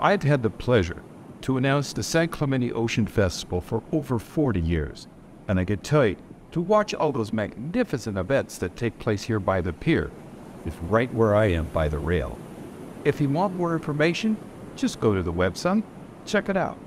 I've had the pleasure to announce the San Clemente Ocean Festival for over 40 years, and I can tell you, to watch all those magnificent events that take place here by the pier is right where I am by the rail. If you want more information, just go to the website, check it out.